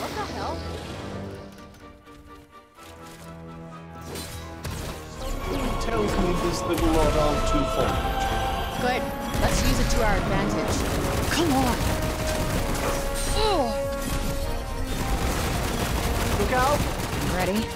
What the hell? Something tells me this little lot aren't too fond. Good. Let's use it to our advantage. Come on. Look out! Ready?